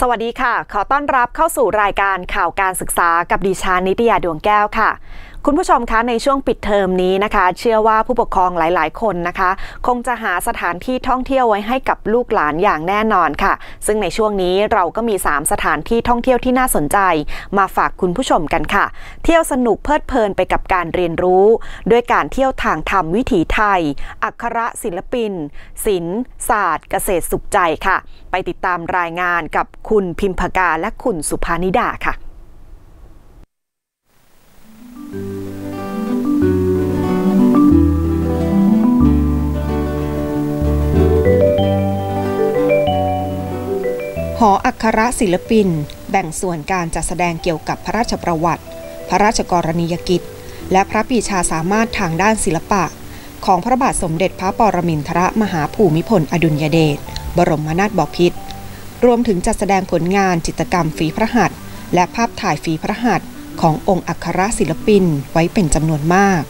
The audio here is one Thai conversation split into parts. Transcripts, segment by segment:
สวัสดีค่ะ ขอต้อนรับเข้าสู่รายการข่าวการศึกษากับดิฉันนิตยาดวงแก้วค่ะ คุณผู้ชมคะในช่วงปิดเทอมนี้นะคะ เชื่อว่าผู้ปกครองหลาย ๆ คนนะคะ คงจะหาสถานที่ท่องเที่ยวไว้ให้กับลูกหลานอย่างแน่นอนค่ะ ซึ่งในช่วงนี้เราก็มี 3 สถานที่ท่องเที่ยวที่น่าสนใจ มาฝากคุณผู้ชมกันค่ะ เที่ยวสนุกเพลิดเพลินไปกับการเรียนรู้ ด้วยการเที่ยวทางธรรมวิถีไทย อักขระศิลปิน ศิลป์ศาสตร์ เกษตรสุขใจค่ะ ไปติดตามรายงานกับคุณพิมพกาและคุณสุภานิดาค่ะ หออักขระศิลปิน แบ่งส่วนการจัดแสดงเกี่ยวกับพระราชประวัติ พระราชกรณียกิจ และพระปีชาสามารถทางด้านศิลปะ ของพระบาทสมเด็จพระปรมินทรมหาภูมิพลอดุลยเดชบรมนาถบพิตรรวมถึงจัดแสดงผลงานจิตรกรรมฝีพระหัตถ์และภาพถ่ายฝีพระหัตถ์ขององค์อักขระศิลปินไว้เป็นจำนวนมาก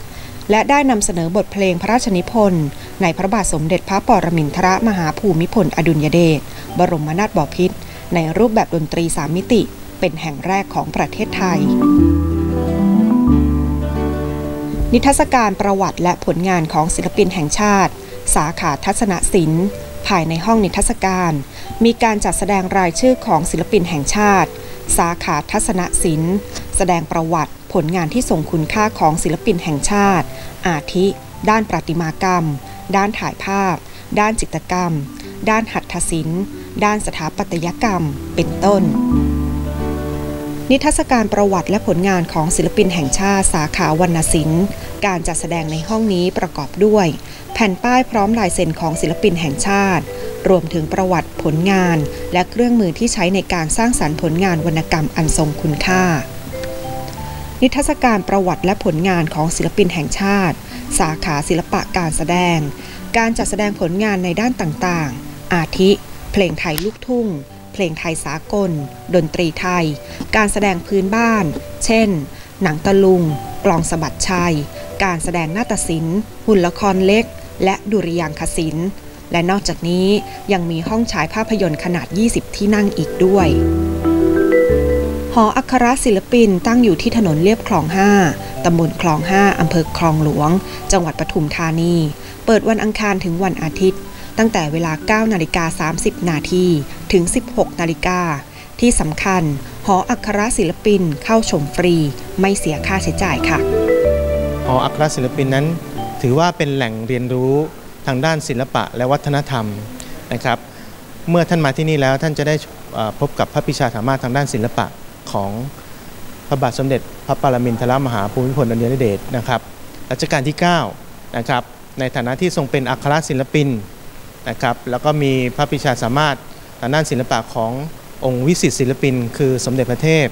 และได้นำเสนอบทเพลงพระราชนิพนธ์ในพระบาทสมเด็จพระปรมินทรมหาภูมิพลอดุลยเดช บรมนาถบพิตรในรูปแบบดนตรีสามมิติ เป็นแห่งแรกของประเทศไทย นิทรรศการประวัติและผลงานของศิลปินแห่งชาติ สาขาทัศนศิลป์ภายในห้องนิทรรศการ มีการจัดแสดงรายชื่อของศิลปินแห่งชาติ สาขาทัศนศิลป์ แสดงประวัติผลงานที่ทรงคุณค่าของศิลปินแห่งชาติ อาทิ ด้านประติมากรรม ด้านถ่ายภาพ ด้านจิตรกรรม ด้านหัตถศิลป์ ด้านสถาปัตยกรรม เป็นต้น นิทรรศการประวัติและผลงานของศิลปินแห่งชาติสาขาวรรณศิลป์ การจัดแสดงในห้องนี้ประกอบด้วย แผ่นป้ายพร้อมลายเซ็นของศิลปินแห่งชาติ รวมถึงประวัติผลงาน และเครื่องมือที่ใช้ในการสร้างสรรค์ผลงานวรรณกรรมอันทรงคุณค่านิทรรศการประวัติและผลงานของศิลปินแห่งชาติ สาขาศิลปะการแสดง การจัดแสดงผลงานในด้านต่างๆ อาทิ เพลงไทยลูกทุ่ง เพลงไทยสากล ดนตรีไทย การแสดงพื้นบ้าน เช่น หนังตะลุง กลองสะบัดชัย การแสดงนาฏศิลป์ หุ่นละครเล็ก และดุริยางคศิลป์ และนอกจากนี้ยังมีห้องฉายภาพยนตร์ขนาด 20 ที่นั่งอีกด้วยหออัครศิลปินตั้งอยู่ที่ถนนเลียบคลอง 5 ตำบลคลอง 5 อำเภอคลองหลวง จังหวัดปทุมธานี เปิดวันอังคารถึงวันอาทิตย์ ตั้งแต่เวลา 9 นาฬิกา 30 นาทีถึง 16 นาฬิกา ที่สำคัญ หออัครศิลปินเข้าชมฟรี ไม่เสียค่าใช้จ่ายค่ะ หออัครศิลปินนั้น ถือว่าเป็นแหล่งเรียนรู้ทางด้านศิลปะและวัฒนธรรมนะครับ เมื่อท่านมาที่นี่แล้วท่านจะได้พบกับพระปิชาสามารถทางด้านศิลปะของพระบาทสมเด็จพระปรมินทรมหาภูมิพลอดุลยเดชนะครับรัชกาลที่9นะครับในฐานะที่ทรงเป็นอัครศิลปิน นะครับแล้วก็มีพระปิชาสามารถทางด้านศิลปะขององค์วิสิตศิลปิน คือสมเด็จพระเทพ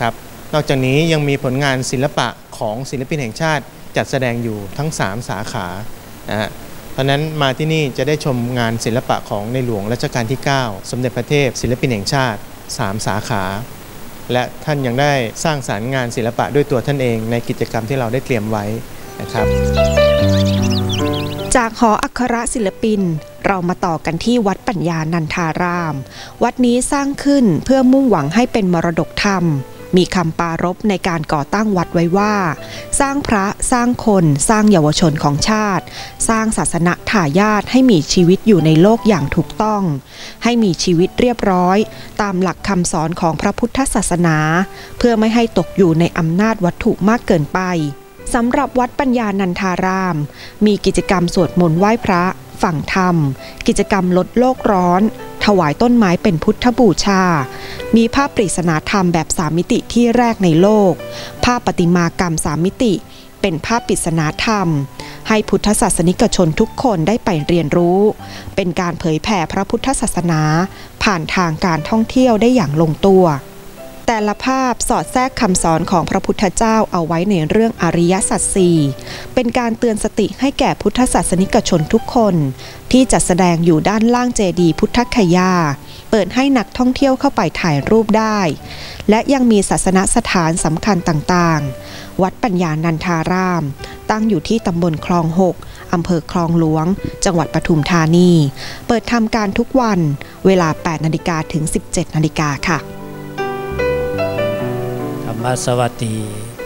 ครับนอกจากนี้ยังมีผลงานศิลปะของศิลปินแห่งชาติจัดแสดงอยู่ทั้ง 3 สาขานะฮะเพราะนั้นมาที่นี่จะได้ชมงานศิลปะของในหลวงรัชกาลที่ 9 สมเด็จพระเทพ ศิลปินแห่งชาติ 3 สาขา และท่านยังได้สร้างสารรค์งานศิลปะด้วยตัวท่านเองในกิจกรรมที่เราได้เตรียมไว้นะครับ จากหออัครศิลปิน เรามาต่อกันที่วัดปัญญานันทาราม วัดนี้สร้างขึ้นเพื่อมุ่งหวังให้เป็นมรดกธรรม มีคำปารบในการก่อตั้งวัดไว้ว่า สร้างพระสร้างคนสร้างเยาวชนของชาติ สร้างศาสนาทายาทให้มีชีวิตอยู่ในโลกอย่างถูกต้อง ให้มีชีวิตเรียบร้อย ตามหลักคำสอนของพระพุทธศาสนา เพื่อไม่ให้ตกอยู่ในอำนาจวัตถุมากเกินไปสำหรับวัดปัญญานันทาราม มีกิจกรรมสวดมนต์ไหว้พระฝั่งธรรม กิจกรรมลดโลกร้อน ถวายต้นไม้เป็นพุทธบูชา มีภาพปริศนาธรรมแบบสามมิติที่แรกในโลก ภาพประติมากรรมสามมิติ เป็นภาพปริศนาธรรม ให้พุทธศาสนิกชนทุกคนได้ไปเรียนรู้ เป็นการเผยแผ่พระพุทธศาสนา ผ่านทางการท่องเที่ยวได้อย่างลงตัว แต่ละภาพสอดแทรกคำสอนของพระพุทธเจ้าเอาไว้ในเรื่องอริยสัจสี่เป็นการเตือนสติให้แก่พุทธศาสนิกชนทุกคน ที่จัดแสดงอยู่ด้านล่างเจดีย์พุทธคยา เปิดให้นักท่องเที่ยวเข้าไปถ่ายรูปได้ และยังมีศาสนสถานสำคัญต่างๆ วัดปัญญานันทาราม ตั้งอยู่ที่ตำบลคลองหกอำเภอคลองหลวง จังหวัดปทุมธานี เปิดทำการทุกวัน เวลา 8 นาฬิกาถึง 17 นาฬิกาค่ะ มสวัสดี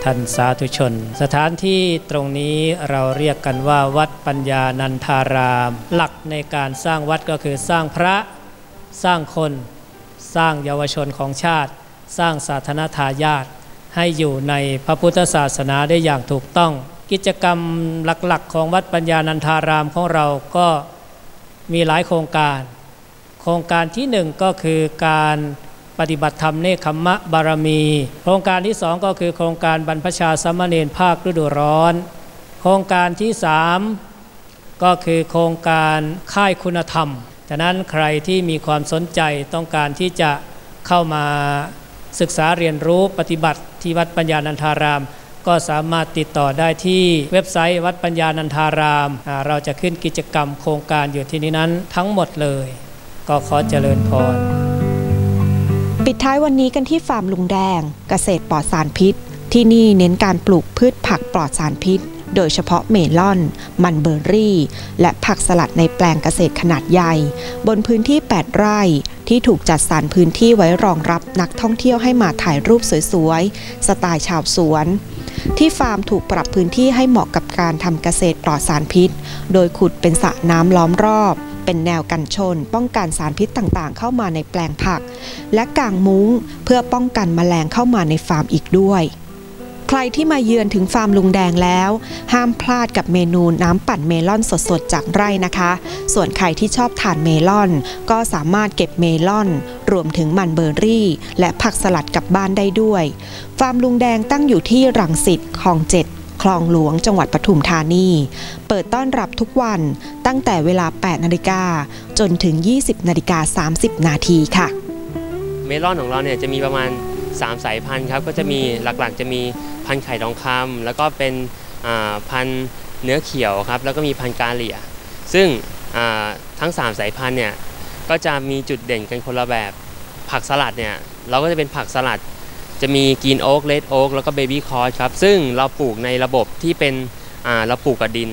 ท่านสาธุชน สถานที่ตรงนี้เราเรียกกันว่าวัดปัญญานันทาราม หลักในการสร้างวัดก็คือสร้างพระสร้างคน สร้างเยาวชนของชาติ สร้างสาธารณทายาทให้อยู่ในพระพุทธศาสนาได้อย่างถูกต้อง กิจกรรมหลักๆ ของวัดปัญญานันทารามของเราก็มีหลายโครงการ โครงการที่หนึ่งก็คือการ ปฏิบัติธรรมเนคขมมะบารมี โครงการที่สองก็คือโครงการบรรพชาสามเณรภาคฤดูร้อน โครงการที่สามก็คือโครงการค่ายคุณธรรมฉะนั้นใครที่มีความสนใจต้องการที่จะเข้ามาศึกษาเรียนรู้ปฏิบัติที่วัดปัญญานันทาราม ก็สามารถติดต่อได้ที่เว็บไซต์วัดปัญญานันทาราม เราจะขึ้นกิจกรรมโครงการอยู่ที่นี้นั้นทั้งหมดเลย ก็ขอเจริญพร ปิดท้ายวันนี้กันที่ฟาร์มลุงแดง เกษตรปลอดสารพิษ ที่นี่เน้นการปลูกพืชผักปลอดสารพิษ โดยเฉพาะเมลอน มันเบอร์รี่ และผักสลัดในแปลงเกษตรขนาดใหญ่ บนพื้นที่ 8 ไร่ ที่ถูกจัดสรรพื้นที่ไว้รองรับนักท่องเที่ยวให้มาถ่ายรูปสวยๆ สไตล์ชาวสวนที่ฟาร์มถูกปรับพื้นที่ให้เหมาะกับการทำเกษตรปลอดสารพิษ โดยขุดเป็นสระน้ำล้อมรอบ เป็นแนวกันชน ป้องกันสารพิษต่างๆ เข้ามาในแปลงผัก และกางมุ้งเพื่อป้องกันแมลงเข้ามาในฟาร์มอีกด้วยใครที่มาเยือนถึงฟาร์มลุงแดงแล้ว ห้ามพลาดกับเมนูน้ำปั่นเมลอนสดๆ จากไร่นะคะ ส่วนใครที่ชอบทานเมลอน ก็สามารถเก็บเมลอน รวมถึงมัลเบอร์รี่ และผักสลัดกลับบ้านได้ด้วย ฟาร์มลุงแดงตั้งอยู่ที่รังสิตคลองเจ็ด คลองหลวงจังหวัดปทุมธานี เปิดต้อนรับทุกวันตั้งแต่เวลา 8 นาฬิกาจนถึง 20 นาฬิกา 30 นาทีค่ะ เมลอนของเราเนี่ยจะมีประมาณ 3 สายพันธุ์ครับ ก็จะมีหลักๆ จะมีพันธุ์ไข่ทองคำแล้วก็เป็นพันธุ์เนื้อเขียวครับ แล้วก็มีพันธุ์กาเหลี่ยซึ่งทั้ง 3 สายพันธุ์เนี่ยก็จะมีจุดเด่นกันคนละแบบผักสลัดเนี่ยเราก็จะเป็นผักสลัด จะมี green oak red oak แล้วก็ baby cos ครับ ซึ่งเราปลูกในระบบที่เป็นเราปลูกกับดิน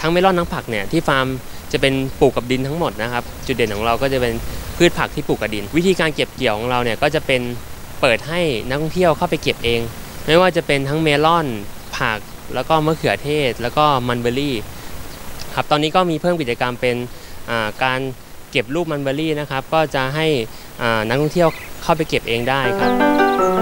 ทั้งเมลอนทั้งผักเนี่ยที่ฟาร์มจะเป็นปลูกกับดินทั้งหมดนะครับ จุดเด่นของเราก็จะเป็นพืชผักที่ปลูกกับดิน วิธีการเก็บเกี่ยวของเราเนี่ยก็จะเป็นเปิดให้นักท่องเที่ยวเข้าไปเก็บเอง ไม่ว่าจะเป็นทั้งเมลอนผักแล้วก็มะเขือเทศ แล้วก็มันเบอร์รี่ครับตอนนี้ก็มีเพิ่มกิจกรรมเป็นการเก็บรูปมันเบอร์รี่นะครับ ก็จะให้นักท่องเที่ยวเข้าไปเก็บเองได้ครับ